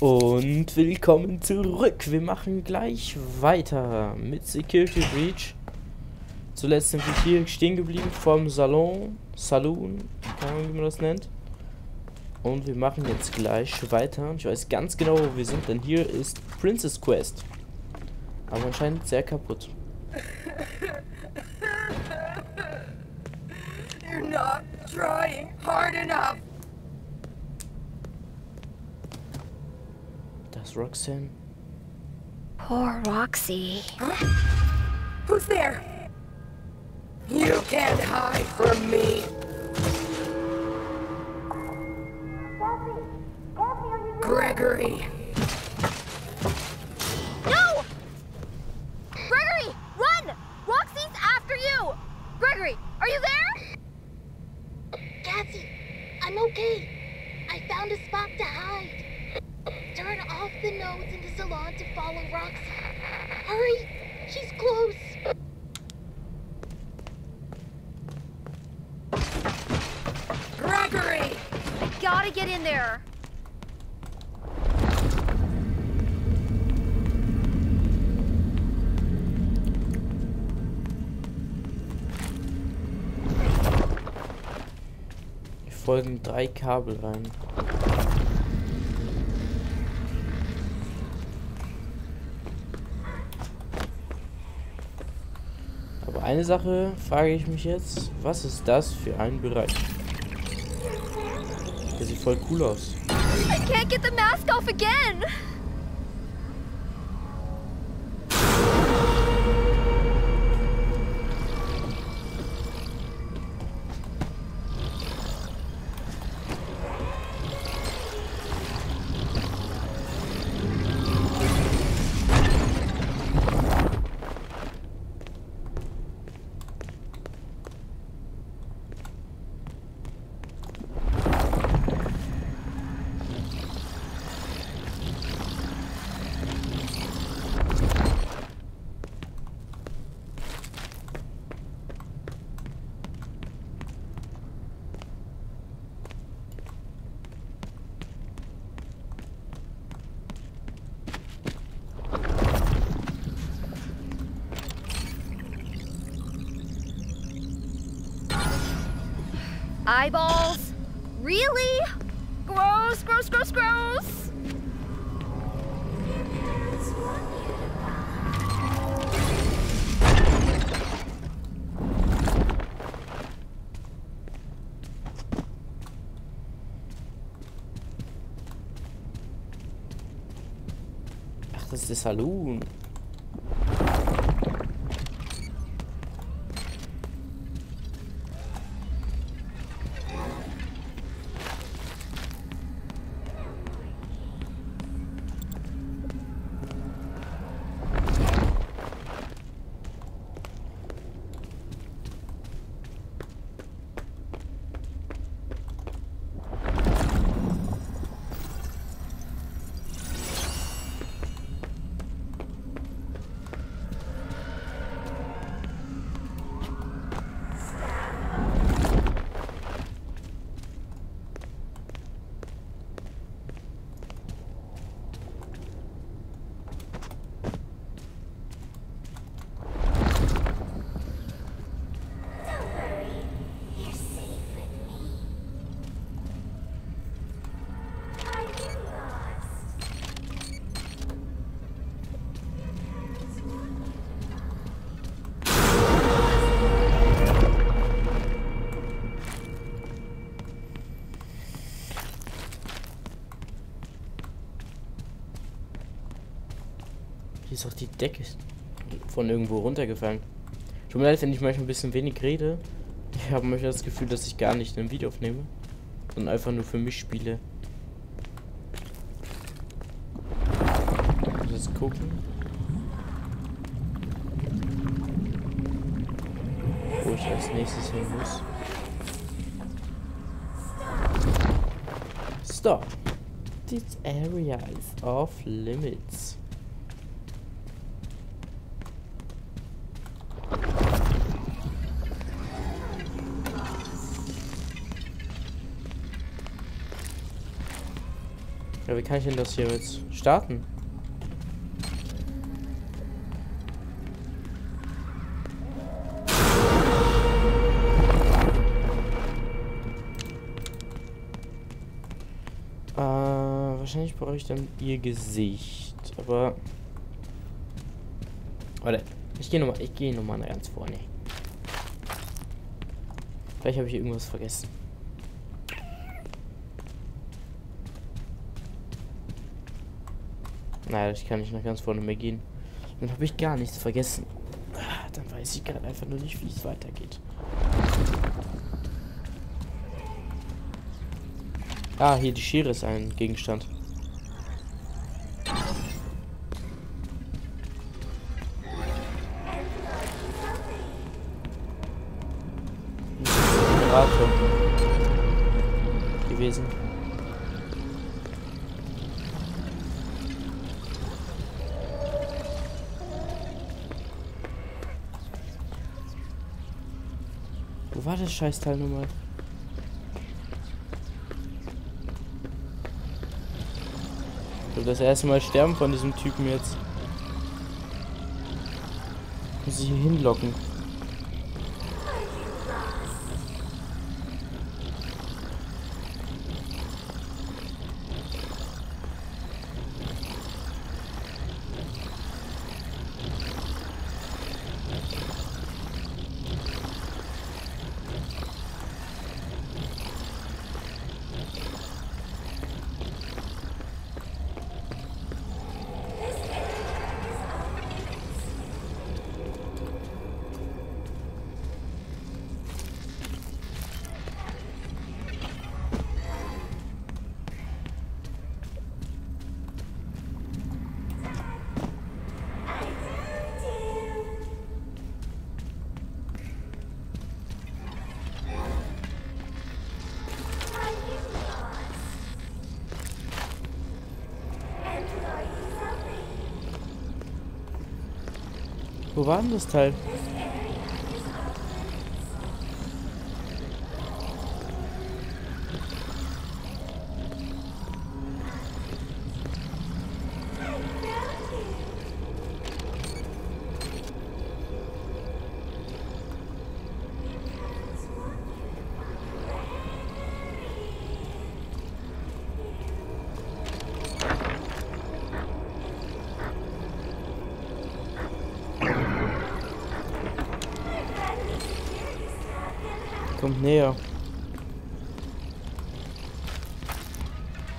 Und willkommen zurück. Wir machen gleich weiter mit Security Breach. Zuletzt sind wir hier stehen geblieben vom Salon, Saloon, keine Ahnung wie man das nennt. Und wir machen jetzt gleich weiter. Ich weiß ganz genau, wo wir sind, denn hier ist Princess Quest. Aber anscheinend sehr kaputt. You're not trying hard enough. Das ist Roxanne. Poor Roxy. Who's there? You can't hide from me. Gregory. No! Gregory, run! Roxy's after you! Gregory, are you there? Cassie, I'm okay. I found a spot to hide. Turn off the nodes in the salon to follow Roxy. Hurry, she's close. Gregory! I gotta get in there. Wir folgen drei Kabel rein. Eine Sache frage ich mich jetzt, was ist das für ein Bereich? Der sieht voll cool aus. I can't get the mask off again. Eyeballs? Really? Gross, gross, gross, gross. Ach, das ist der Saloon. Ist auch die Decke von irgendwo runtergefallen. Tut mir leid, wenn ich manchmal ein bisschen wenig rede. Ich habe manchmal das Gefühl, dass ich gar nicht ein Video aufnehme, sondern einfach nur für mich spiele. Jetzt gucken. Wo ich als nächstes hin muss. Stop. This area is off limits. Ja, wie kann ich denn das hier jetzt starten? Äh, wahrscheinlich brauche ich dann ihr Gesicht, aber... Warte, ich gehe nochmal, ich gehe ganz vorne. Vielleicht habe ich irgendwas vergessen. Naja, ich kann nicht nach ganz vorne mehr gehen. Dann habe ich gar nichts vergessen. Ah, Dann weiß ich gerade einfach nur nicht, wie es weitergeht. Ah, hier die Schere ist ein Gegenstand. Gewesen. War das Scheißteil nochmal? Ich will das erste Mal sterben von diesem Typen jetzt. Muss ich hier hinlocken. Wo war denn das Teil? Kommt näher.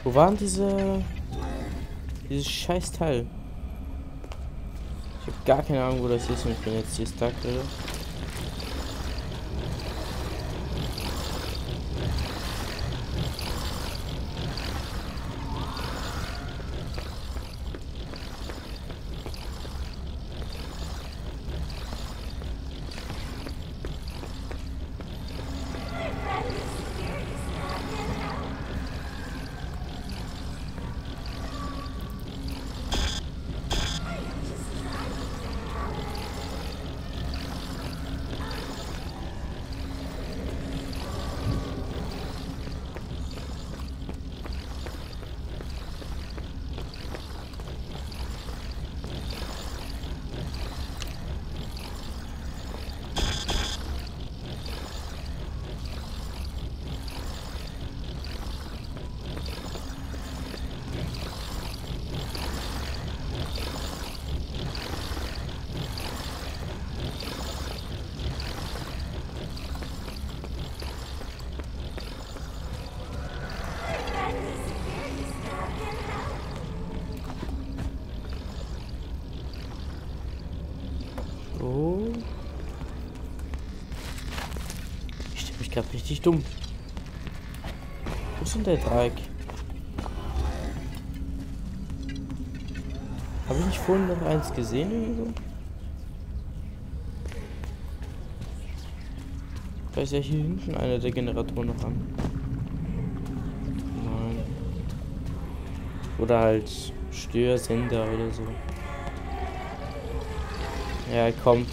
Wo waren diese... Dieses scheiß Teil? Ich habe gar keine Ahnung, wo das ist und ich bin jetzt hier stuck, oder? Richtig dumm. Wo ist denn der Dreieck? Habe ich nicht vorhin noch eins gesehen oder so? Da ist ja hier hinten einer der Generatoren noch an. Nein. Oder halt Störsender oder so. Ja, kommt.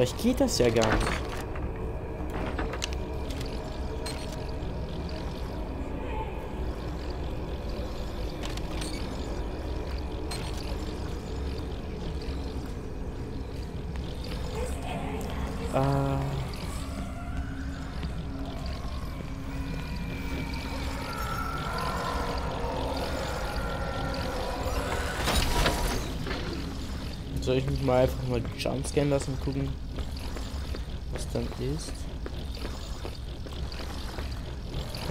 Vielleicht geht das ja gar nicht. Ah. Soll ich mich mal einfach mal jumpscannen lassen und gucken, dann ist?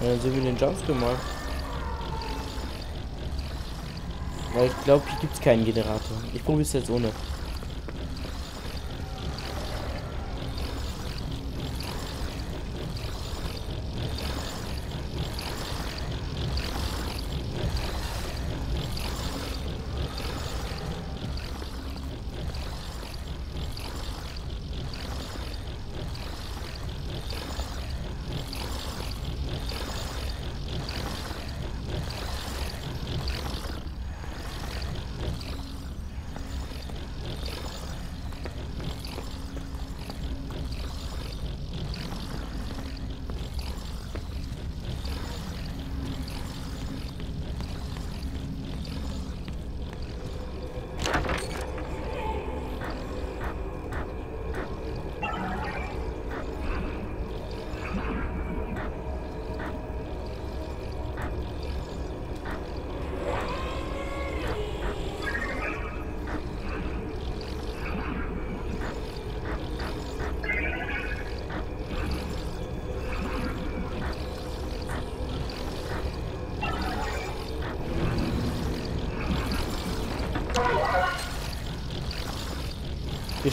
Ja, dann sehen wir den Jumpscare mal. Weil ich glaube, hier gibt es keinen Generator. Ich probiere es jetzt ohne.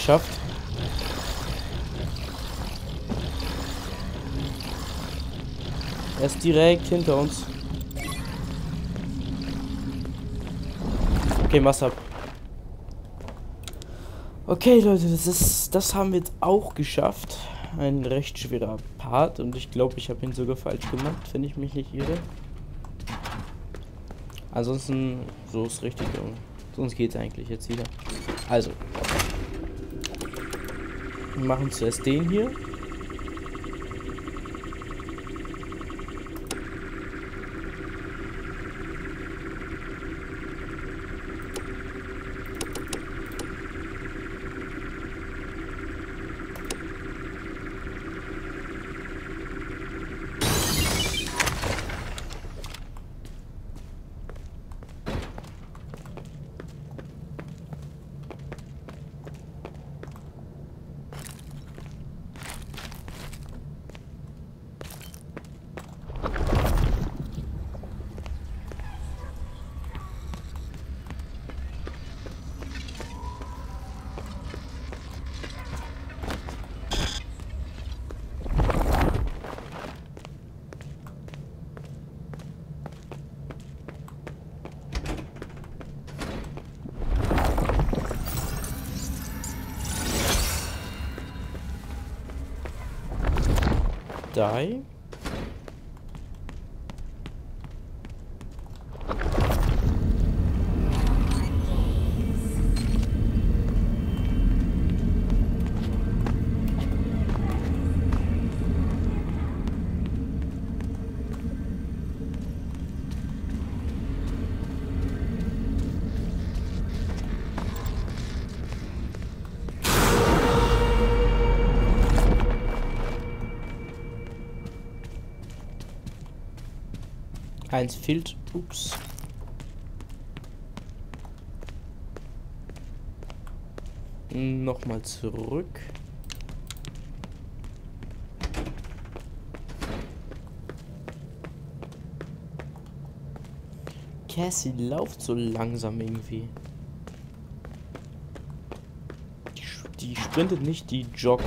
Geschafft. Er ist direkt hinter uns. Okay, mach's ab. Okay, Leute, das ist, das haben wir jetzt auch geschafft. Ein recht schwerer Part und ich glaube, ich habe ihn sogar falsch gemacht, wenn ich mich nicht irre. Ansonsten, so ist richtig, sonst geht's eigentlich jetzt wieder. Also, wir machen zuerst den hier. Sai. 1 fehlt. Ups. Nochmal zurück. Cassie läuft so langsam irgendwie. Die, die sprintet nicht, die joggt.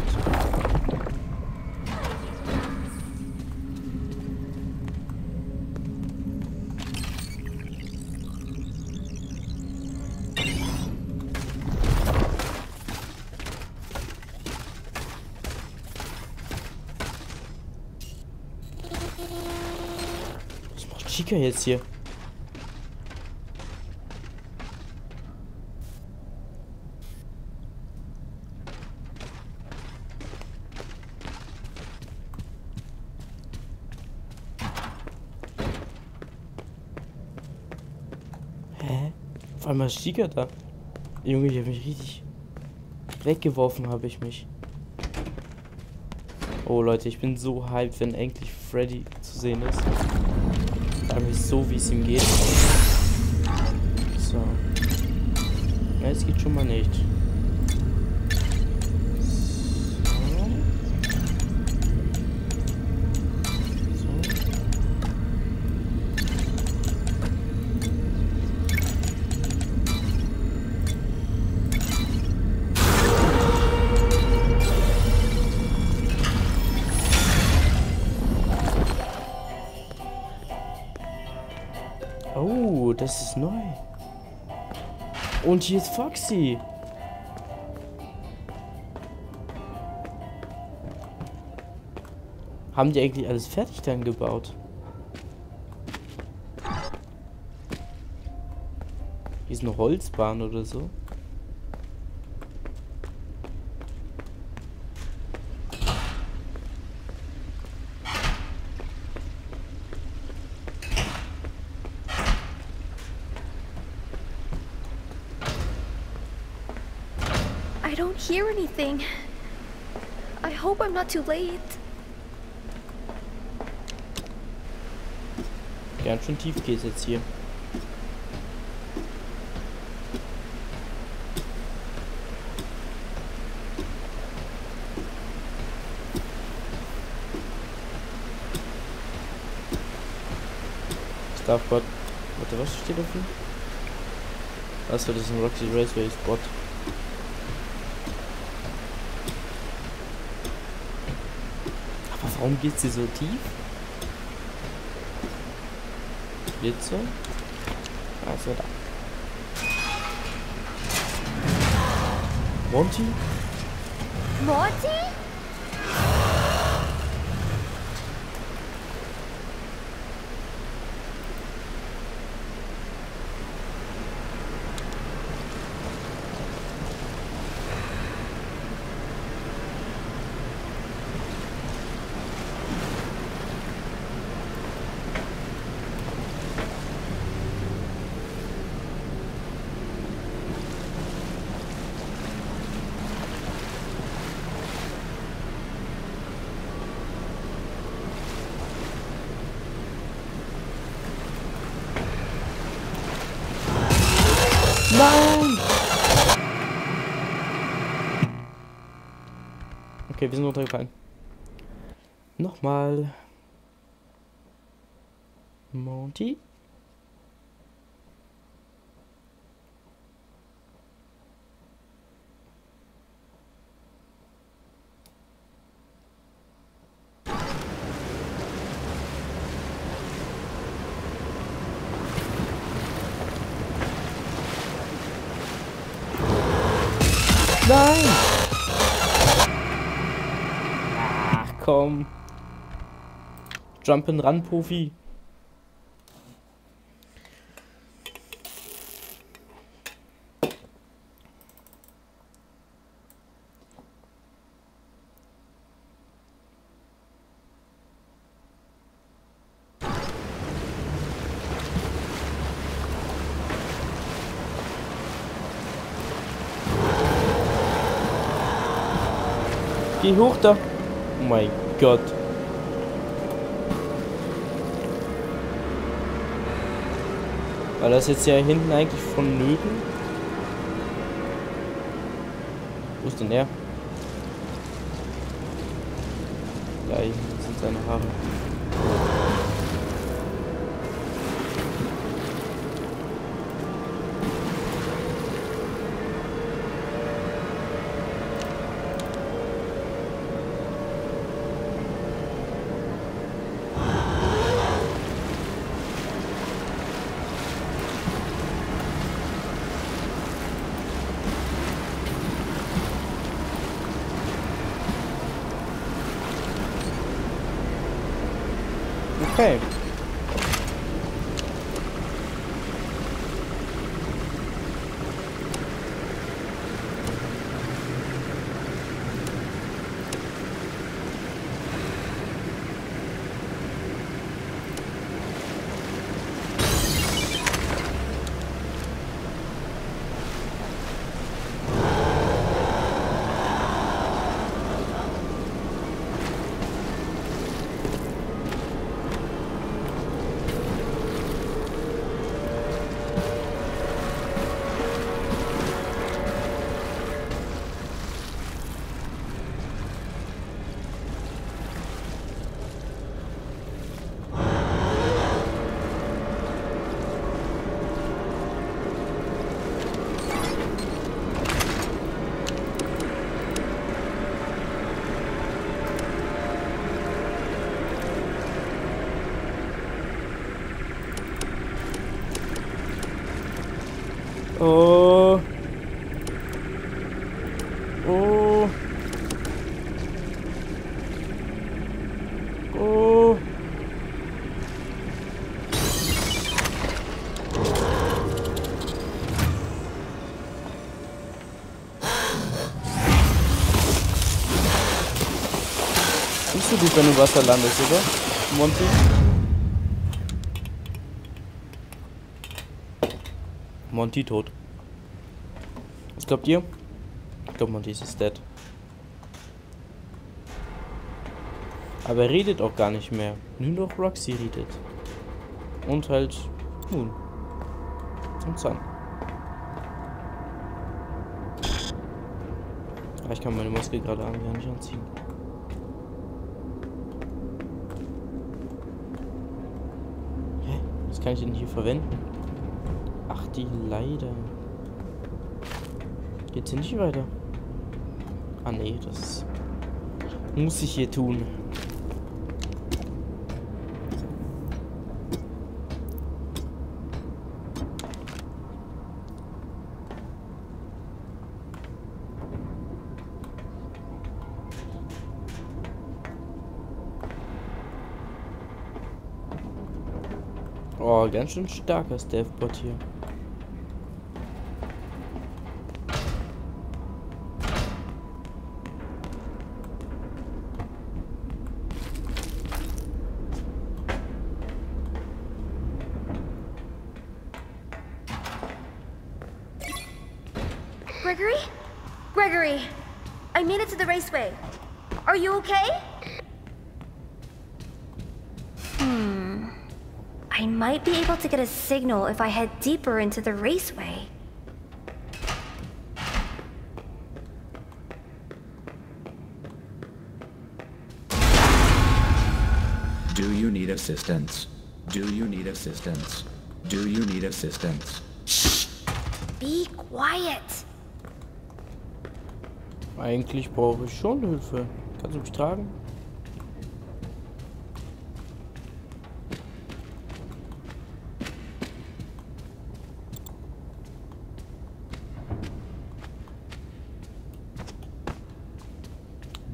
Dicker jetzt hier? Hä? Auf einmal stieg er da. Junge, ich habe mich richtig weggeworfen, habe ich mich. Oh Leute, ich bin so hyped, wenn endlich Freddy zu sehen ist. Vor allem so, wie es ihm geht. So. Ja, es geht schon mal nicht. Und hier ist Foxy. Haben die eigentlich alles fertig dann gebaut? Hier ist eine Holzbahn oder so. Too late. Ganz schön tief geht's jetzt hier. Starfbot. Warte, was steht da für? Achso, das ist ein Roxy Raceway Spot. Warum geht's hier so tief? Blitze. Also da. Monty? Morty? Nein! Okay, wir sind runtergefallen. Nochmal. Monty? Nein! Ach komm. Jump and Run Profi. Geh hoch da. Mein Gott. War das jetzt ja hinten eigentlich vonnöten? Wo ist denn er? Da sind seine Haare. Okay. Oh. Oh. Oh. Nicht so gut, wenn du Wasser landest, oder? Monty? Monty tot. Was glaubt ihr? Ich glaube, Monty ist dead. Aber er redet auch gar nicht mehr. Nur noch Roxy redet. Und halt Moon. Und Sun. Ah, ich kann meine Maske gerade an, gar nicht anziehen. Hä? Was kann ich denn hier verwenden? Ach, die leider. Geht's hier nicht weiter? Ah, nee, das muss ich hier tun. Oh, ganz schön starker Stealth-Bot hier. I might be able to get a signal if I head deeper into the raceway. Do you need assistance? Do you need assistance? Do you need assistance? Be quiet. Eigentlich brauche ich schon Hilfe. Kannst du mich tragen?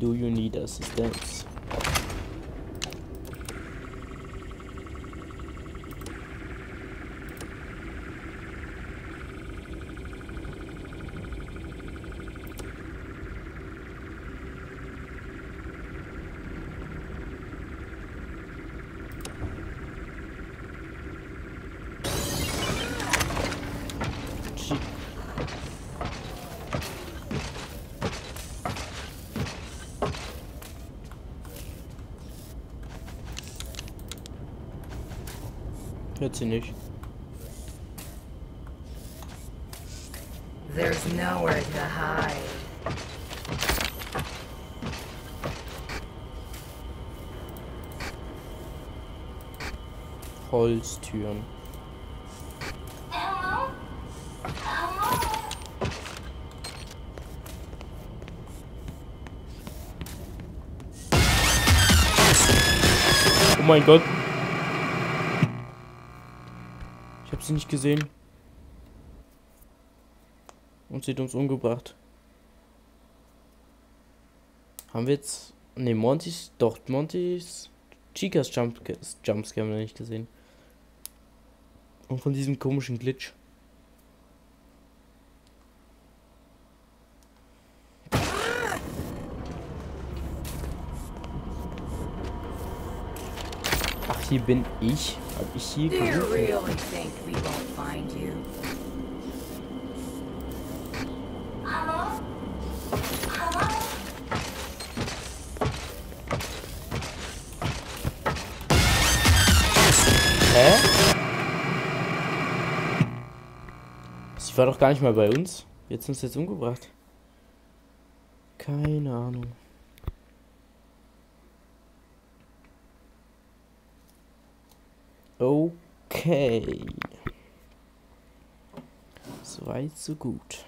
Do you need assistance? Hört sie nicht. There's nowhere to hide. Holztüren. Oh mein Gott. Sie nicht gesehen. Und sie hat uns umgebracht. Haben wir jetzt... Ne, Montys... Doch, Montys... Chicas Jump Jumpscare haben wir nicht gesehen. Und von diesem komischen Glitch. Ach, hier bin ich. Hab ich hier gerufen? Sie war doch gar nicht mal bei uns. Jetzt uns jetzt umgebracht. Keine Ahnung. Okay. So weit, so gut.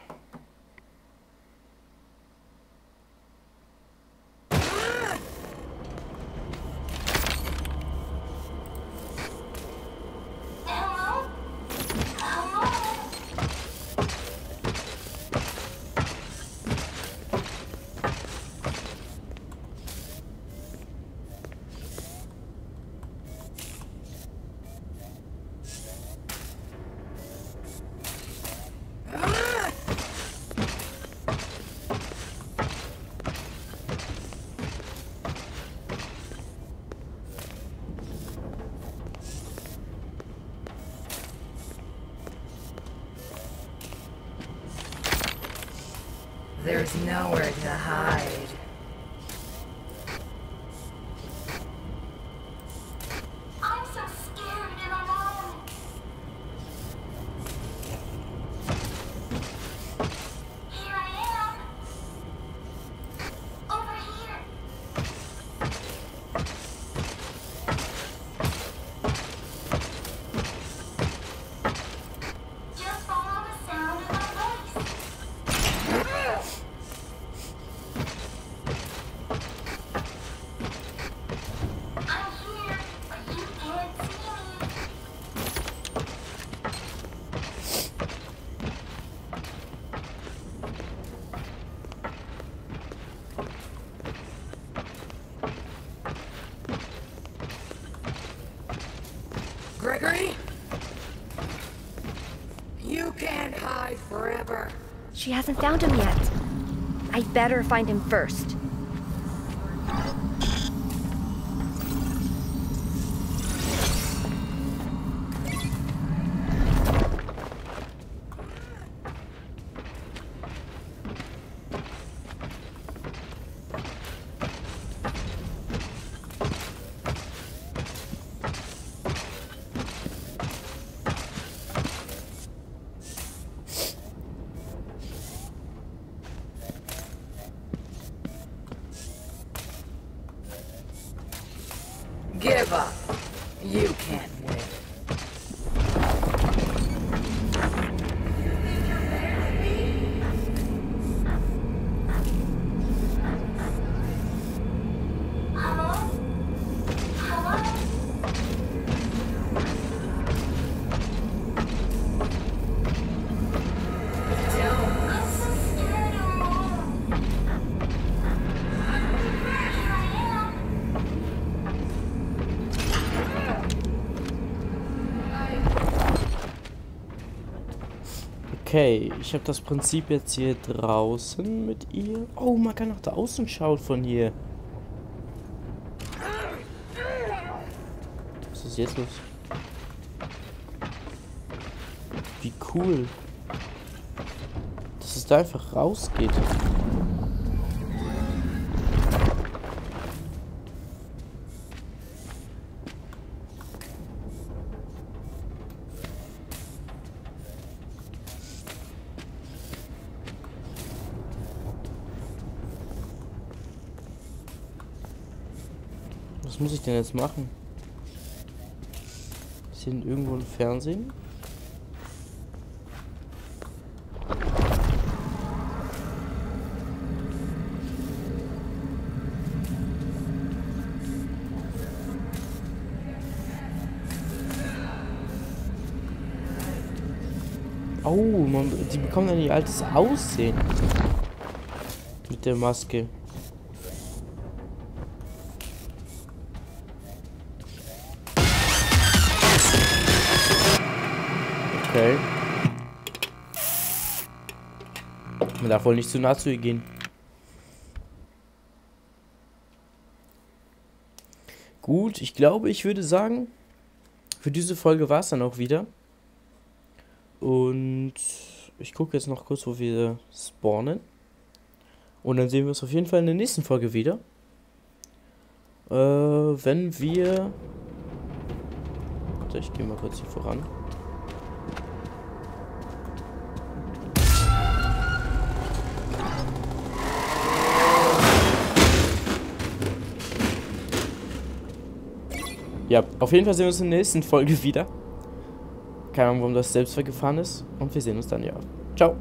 There's nowhere to hide. She hasn't found him yet. I better find him first. Okay, ich habe das Prinzip jetzt hier draußen mit ihr. Oh, man kann nach draußen schauen von hier. Was ist jetzt los? Wie cool. Dass es da einfach rausgeht. Denn jetzt machen? Ist hier irgendwo ein Fernsehen? Oh, man, die bekommen ihr altes Aussehen. Mit der Maske. Okay. Man darf wohl nicht zu nah zu ihr gehen. Gut, ich glaube, ich würde sagen, für diese Folge war es dann auch wieder. Und ich gucke jetzt noch kurz, wo wir spawnen. Und dann sehen wir uns auf jeden Fall in der nächsten Folge wieder. Äh, wenn wir... Warte, ich gehe mal kurz hier voran. Ja, auf jeden Fall sehen wir uns in der nächsten Folge wieder. Keine Ahnung, warum das selbst weggefahren ist. Und wir sehen uns dann ja. Ciao.